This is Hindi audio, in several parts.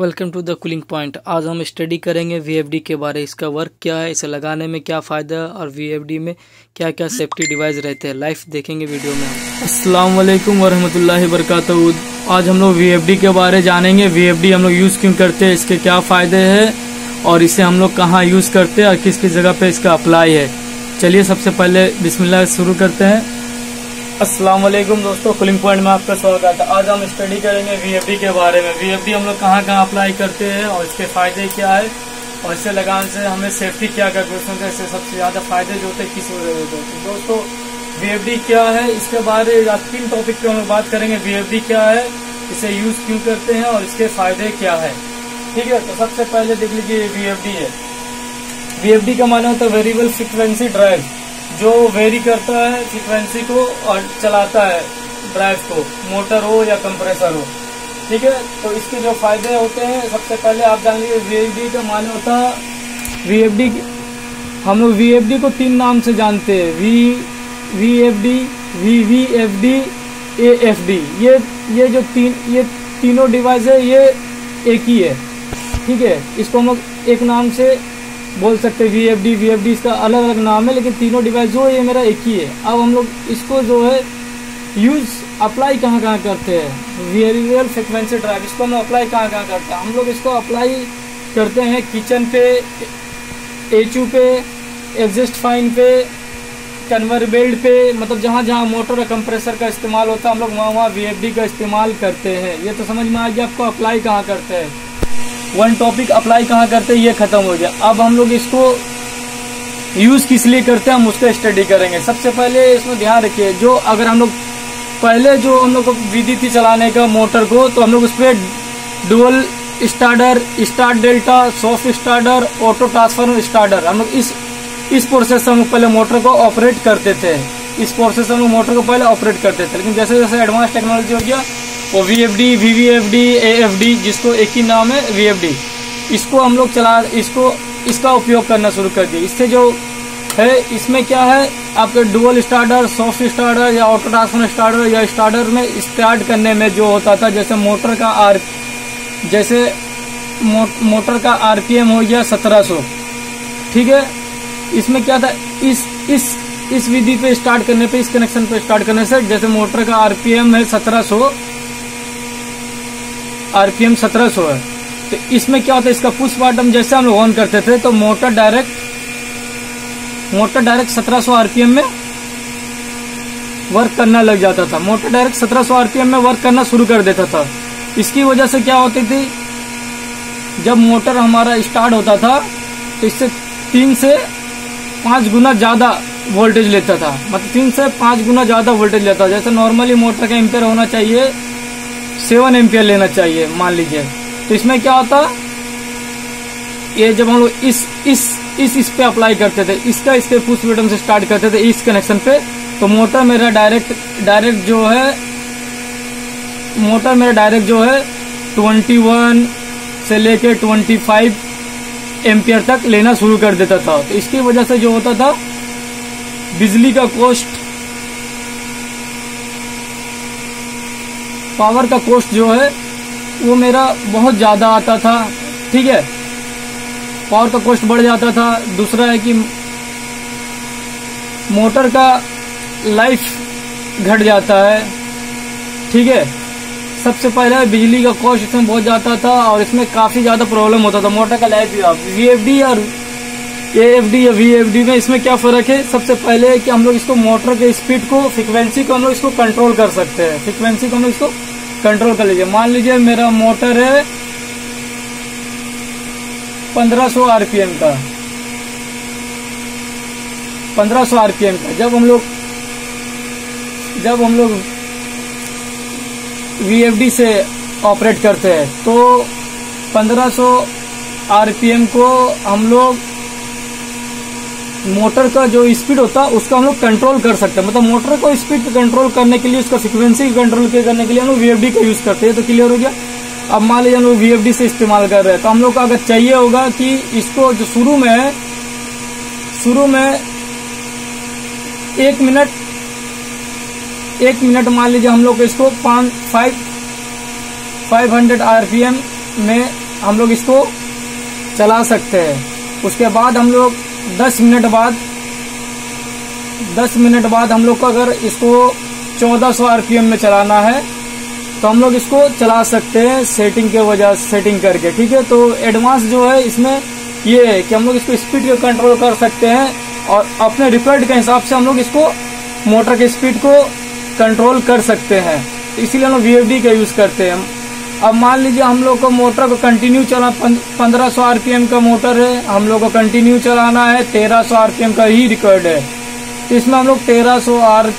Welcome to the cooling point आज हम स्टडी करेंगे वीएफडी के बारे, इसका वर्क क्या है, इसे लगाने में क्या फ़ायदा है, और वीएफडी में क्या क्या सेफ्टी डिवाइस रहते हैं। लाइफ देखेंगे वीडियो में अस्सलाम वालेकुम वरहमतुल्लाहि वरकatuh आज हम लोग वीएफडी के बारे जानेंगे। वीएफडी हम लोग यूज़ क्यों करते हैं, इसके क्या फ़ायदे हैं, और इसे हम लोग कहाँ यूज़ करते हैं, और किस किस जगह पे इसका अप्लाई है। चलिए सबसे पहले बिस्मिल्लाह शुरू करते हैं। वालेकुम दोस्तों कुलिंग पॉइंट में आपका स्वागत है। आज हम स्टडी करेंगे वीएफडी के बारे में। वीएफडी हम लोग कहाँ कहाँ अप्लाई करते हैं और इसके फ़ायदे क्या है और इसे लगाने से हमें सेफ्टी क्या क्या क्वेश्चन है इससे सबसे ज़्यादा फ़ायदे जो होते हैं, किस वजह होते हैं। दोस्तों वीएफडी क्या है, इसके बारे में तीन टॉपिक पे हम लोग बात करेंगे। वीएफडी क्या है, इसे यूज़ क्यों करते हैं और इसके फ़ायदे क्या है। ठीक है तो सबसे पहले देख लीजिए वीएफडी है। वीएफडी का माना होता है वेरिएबल फ्रिक्वेंसी ड्राइव जो वेरी करता है फ्रिक्वेंसी को और चलाता है ड्राइव को, मोटर हो या कंप्रेसर हो। ठीक है? तो इसके जो फ़ायदे होते हैं, सबसे पहले आप जान लीजिए वीएफडी का मान होता वीएफडी हम लोग वीएफडी को तीन नाम से जानते हैं। V V F D V D D ये ये जो तीन, ये तीनों डिवाइस है, ये एक ही है। ठीक है? इसको हम लोग एक नाम से बोल सकते हैं V F D V F D इसका अलग अलग नाम है, लेकिन तीनों डिवाइस जो है, ये मेरा एक ही है। अब हम लोग इसको जो है यूज़ अप्लाई कहाँ कहाँ करते हैं? वेरिएबल फ्रिक्वेंसी ड्राइव इसको हम अप्लाई कहाँ कहाँ करते हैं? हम लोग इसको अप्लाई करते हैं किचन पे एच पे एग्जिस्ट फाइन पे कन्वर बेल्ट पे मतलब जहाँ जहाँ मोटर और कंप्रेसर का इस्तेमाल होता है, हम लोग वहाँ वहाँ वी का इस्तेमाल करते हैं। ये तो समझ में आ गया, आपको अप्लाई कहाँ करते हैं? वन टॉपिक अप्लाई कहाँ करते हैं, ये खत्म हो गया। अब हम लोग इसको यूज़ किस लिए करते हैं, हम उसका स्टडी करेंगे। सबसे पहले इसमें ध्यान रखिए, जो अगर हम लोग पहले जो हम लोग को विधि थी चलाने का मोटर को तो हम लोग उस पर dual starter start delta soft starter auto transfer starter हम लोग इस इस प्रोसेस से हम लोग पहले मोटर को ऑपरेट करते थे। इस प्रोसेस से हम लोग मोटर को पहले ऑपरेट करते थे। लेकिन जैसे जैसे एडवांस टेक्नोलॉजी हो गया वो V F D V V F D A F D जिसको एक ही नाम है वी एफ़ डी इसको हम लोग चला इसको इसका उपयोग करना शुरू कर दिए। इससे जो है इसमें क्या है आपके डुअल स्टार्टर सॉफ्ट स्टार्टर या ऑटो ट्रांसफ़र स्टार्टर या स्टार्टर में स्टार्ट करने में जो होता था जैसे मोटर का आर जैसे मो, मोटर का आरपीएम हो गया 1700 ठीक है? इसमें क्या था इस इस इस विधि पे स्टार्ट करने पे इस कनेक्शन पे स्टार्ट करने से जैसे मोटर का आरपीएम है 1700 आरपीएम 1700 है। तो इसमें क्या होता है, इसका पुश बटन जैसे हम लोग ऑन करते थे तो motor direct motor direct 1700 RPM में वर्क करना लग जाता था। मोटर डायरेक्ट 1700 आरपीएम में वर्क करना शुरू कर देता था। इसकी वजह से क्या होती थी, जब मोटर हमारा स्टार्ट होता था तो इससे तीन से पाँच गुना ज़्यादा वोल्टेज लेता था। मतलब तीन से पाँच गुना ज़्यादा वोल्टेज लेता था। जैसे नॉर्मली मोटर का एम्पेयर होना चाहिए सेवन एम्पियर लेना चाहिए, मान लीजिए। तो इसमें क्या होता? ये जब हम लोग इस इस इस इस पे अप्लाई करते थे, इसका, इसके पुश बटन से स्टार्ट करते थे, इस कनेक्शन पे तो मोटर मेरा डायरेक्ट डायरेक्ट जो है मोटर मेरा डायरेक्ट जो है 21 से लेके 25 एम्पियर तक लेना शुरू कर देता था। तो इसकी वजह से जो होता था, बिजली का कॉस्ट पावर का कॉस्ट जो है, वो मेरा बहुत ज़्यादा आता था, ठीक है? पावर का कॉस्ट बढ़ जाता था। दूसरा है कि मोटर का लाइफ घट जाता है, ठीक है? सबसे पहले बिजली का कॉस्ट इसमें बहुत जाता था और इसमें काफ़ी ज़्यादा प्रॉब्लम होता था। मोटर का लाइफ भी आप वी और ए एफ़ डी या वी एफ़ डी में इसमें क्या फ़र्क है? सबसे पहले है कि हम लोग इसको मोटर के स्पीड को फ्रिक्वेंसी को हम लोग इसको कंट्रोल कर सकते हैं। फ्रिक्वेंसी को हम लोग इसको कंट्रोल कर लीजिए। मान लीजिए मेरा मोटर है 1500 आरपीएम का। 1500 आरपीएम का। जब हम लोग, जब हम लोग वीएफडी से ऑपरेट करते हैं तो 1500 आरपीएम को हम लोग मोटर का जो स्पीड होता है, उसका हम लोग कंट्रोल कर सकते हैं। मतलब मोटर को स्पीड कंट्रोल करने के लिए, उसका फ्रिक्वेंसी कंट्रोल करने के लिए हम लोग वीएफडी का यूज़ करते हैं। तो क्लियर हो गया। अब मान लीजिए हम लोग वीएफडी से इस्तेमाल कर रहे हैं तो हम लोग को अगर चाहिए होगा कि इसको जो शुरू में शुरू में एक मिनट एक मिनट मान लीजिए हम लोग इसको पाँच फाइव फाइव हंड्रेड आरपीएम में हम लोग इसको चला सकते हैं। उसके बाद हम लोग 10 मिनट बाद 10 मिनट बाद हम लोग को अगर इसको चौदह 1400 आरपीएम में चलाना है तो हम लोग इसको चला सकते हैं सेटिंग के वजह सेटिंग करके, ठीक है? तो एडवांस जो है इसमें ये है कि हम लोग इसको स्पीड को कंट्रोल कर सकते हैं और अपने रिक्वायर्ड के हिसाब से हम लोग इसको मोटर के स्पीड को कंट्रोल कर सकते हैं। इसीलिए हम लोग वी का यूज़ करते हैं। अब मान लीजिए हम लोग को मोटर को कंटिन्यू चला पंद्रह सौ आरपीएम का मोटर है, हम लोग को कंटिन्यू चलाना है, तेरह सौ आरपीएम का ही रिकॉर्ड है। तो इसमें हम लोग तेरह सौ आर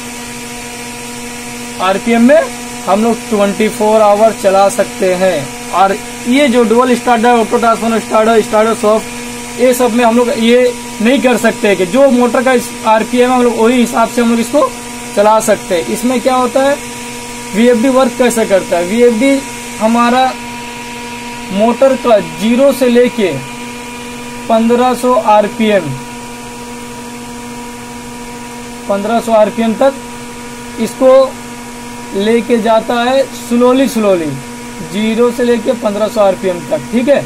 आरपीएम में हम लोग 24 आवर चला सकते हैं। और ये जो dual starter auto transformer starter starter soft ये सब में हम लोग ये नहीं कर सकते कि जो मोटर का आरपीएम हम लोग वही हिसाब से हम लोग इसको चला सकते हैं। इसमें क्या होता है वीएफडी वर्क कैसे करता है? वीएफडी हमारा मोटर का ज़ीरो से लेके 1500 आरपीएम 1500 आरपीएम तक इसको लेके जाता है स्लोली स्लोली ज़ीरो से लेके 1500 आरपीएम तक, ठीक है?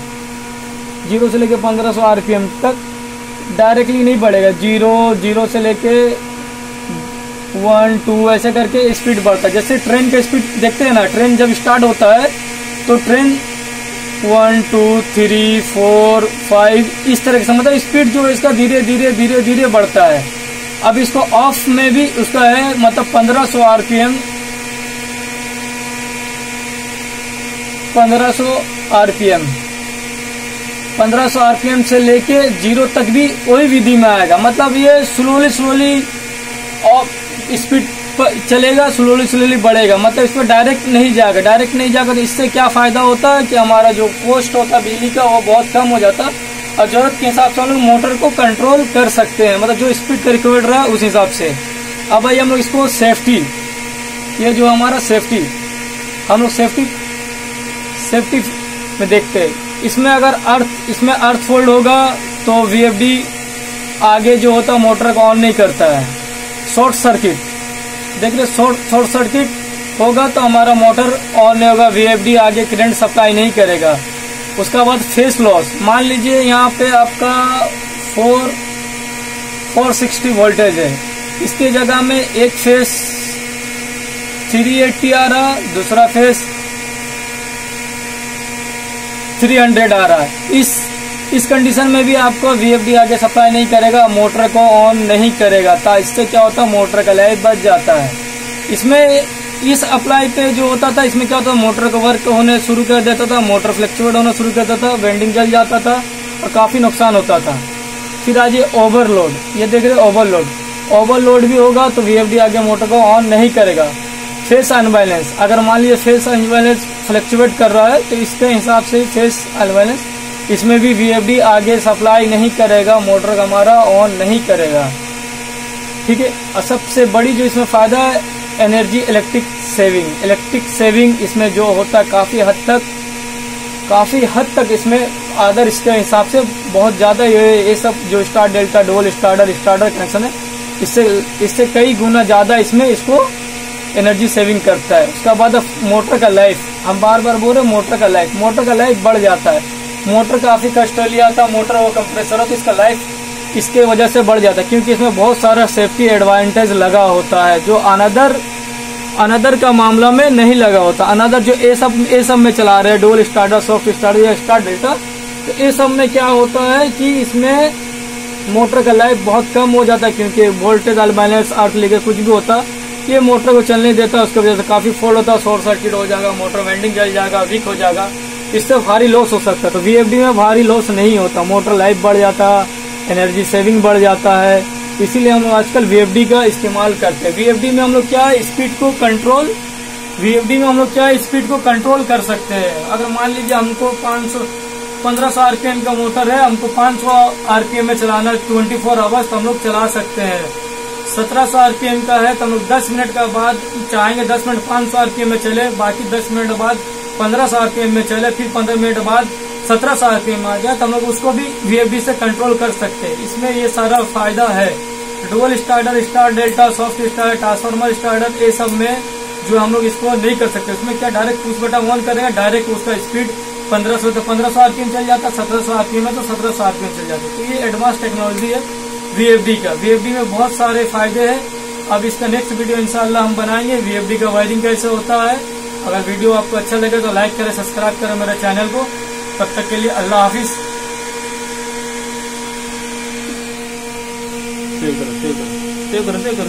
ज़ीरो से लेके 1500 आरपीएम तक डायरेक्टली नहीं बढ़ेगा। ज़ीरो ज़ीरो से लेके वन टू ऐसे करके स्पीड बढ़ता है। जैसे ट्रेन का स्पीड देखते हैं ना ट्रेन जब स्टार्ट होता है तो train one two three four five इस तरह से मतलब स्पीड जो है इसका धीरे धीरे धीरे धीरे बढ़ता है। अब इसको ऑफ़ में भी उसका है मतलब 1500 आरपीएम 1500 आरपीएम 1500 आरपीएम से लेके ज़ीरो तक भी वही विधि में आएगा। मतलब ये स्लोली स्लोली स्पीड पर चलेगा स्लोली स्लोली बढ़ेगा। मतलब इसमें डायरेक्ट नहीं जाएगा। डायरेक्ट नहीं जाएगा तो इससे क्या फ़ायदा होता है कि हमारा जो कॉस्ट होता है, बिजली का, वो बहुत कम हो जाता और ज़रूरत के हिसाब से हम लोग मोटर को कंट्रोल कर सकते हैं। मतलब जो स्पीड का रिक्वायर्ड रहा उस हिसाब से। अब भाई हम लोग इसको सेफ्टी ये जो हमारा सेफ्टी हम लोग सेफ्टी सेफ्टी में देखते हैं। इसमें अगर अर्थ इसमें अर्थ फोल्ड होगा तो वीएफडी आगे जो होता मोटर को ऑन नहीं करता है। Short circuit. देख रहे शॉर्ट सर्किट होगा तो हमारा मोटर ऑन नहीं होगा वीएफडी आगे करंट सप्लाई नहीं करेगा। उसका बाद फेस लॉस मान लीजिए यहाँ पे आपका फोर फोर सिक्सटी वोल्टेज है। इसके जगह में एक फेस थ्री एट्टी आ रहा, दूसरा फेस थ्री हंड्रेड आ रहा। है इस इस कंडीशन में भी आपको वीएफडी आगे सप्लाई नहीं करेगा मोटर को ऑन नहीं करेगा। तो इससे क्या होता है? मोटर का लाइफ बच जाता है। इसमें इस अप्लाई पे जो होता था, इसमें क्या होता मोटर का वर्क होने शुरू कर देता था मोटर फ्लेक्चुएट होना शुरू कर देता था वेंडिंग जल जाता था और काफ़ी नुकसान होता था। फिर आज ये ओवरलोड ये देख रहे ओवरलोड ओवरलोड भी होगा तो वीएफडी आगे मोटर को ऑन नहीं करेगा। फेस अनबैलेंस अगर मान लीजिए फेस अनबैलेंस फ्लक्चुएट कर रहा है तो इसके हिसाब से फेस अनबैलेंस इसमें भी वीएफडी आगे सप्लाई नहीं करेगा मोटर हमारा ऑन नहीं करेगा। ठीक है? और सबसे बड़ी जो इसमें फ़ायदा है energy electric saving electric saving इसमें जो होता है, काफ़ी हद तक, काफ़ी हद तक इसमें आदर इसके हिसाब से बहुत ज़्यादा ये ये सब जो star delta DOL starter starter connection है, इससे इससे कई गुना ज़्यादा इसमें इसको एनर्जी सेविंग करता है। उसका बाद मोटर का लाइफ हम बार बार बोल रहे मोटर का लाइफ मोटर का लाइफ बढ़ जाता है। मोटर काफ़ी कष्ट लिया था, मोटर वो कंप्रेसर हो तो इसका लाइफ इसके वजह से बढ़ जाता है, क्योंकि इसमें बहुत सारा सेफ्टी एडवांटेज लगा होता है, जो अनदर अनदर का मामला में नहीं लगा होता। अनदर जो ए सब ए सब में चला रहे हैं डोल स्टार्टर सॉफ्ट स्टार्टर या स्टार्ट डेल्टा तो ये सब में क्या होता है कि इसमें मोटर का लाइफ बहुत कम हो जाता है, क्योंकि वोल्टेज अल्बाइलेंस अर्थ लेके कुछ भी होता, ये मोटर को चलने देता है, उसकी वजह से काफ़ी फोल्ड होता है शॉर्ट सर्किट हो जाएगा मोटर वेंडिंग जल जाएगा वीक हो जाएगा। इससे भारी लॉस हो सकता है। तो वीएफडी में भारी लॉस नहीं होता। मोटर लाइफ बढ़ जाता एनर्जी सेविंग बढ़ जाता है। इसीलिए हम आजकल वीएफडी का इस्तेमाल करते हैं। वीएफडी में हम लोग क्या स्पीड को कंट्रोल वीएफडी में हम लोग क्या स्पीड को कंट्रोल कर सकते हैं? अगर मान लीजिए हमको 500 1500 आरपीएम का मोटर है, हमको 500 आरपीएम में चलाना है 24 फोर आवर्स तो हम लोग चला सकते हैं। 1700 आरपीएम का है तो हम लोग 10 मिनट का बाद चाहेंगे 10 मिनट 500 आरपीएम में चले, बाकी 10 मिनट बाद 1500 आरपीएम में चले, फिर 15 मिनट बाद सत्रह सौ आरपीएम आ जाए तो हम लोग उसको भी वीएफडी से कंट्रोल कर सकते हैं। इसमें ये सारा फ़ायदा है। Dual starter star delta soft star transformer starter ये सब में जो हम लोग इसको नहीं कर सकते। उसमें क्या डायरेक्ट पुश बटन ऑन करेंगे डायरेक्ट उसका स्पीड पंद्रह सौ तो पंद्रह सौ आरपीएम चल जाता, सत्रह सौ आरपीएम है तो सत्रह सौ आरपीएम चल जाता। तो ये एडवांस टेक्नोलॉजी है वीएफडी का। वीएफडी में बहुत सारे फ़ायदे हैं। अब इसका नेक्स्ट वीडियो इंशाल्लाह हम बनाएँगे। वीएफडी का वायरिंग कैसे होता है अगर वीडियो आपको अच्छा लगे तो लाइक करें, सब्सक्राइब करें मेरे चैनल को। तब तक के लिए अल्लाह हाफिज। करो करो करो।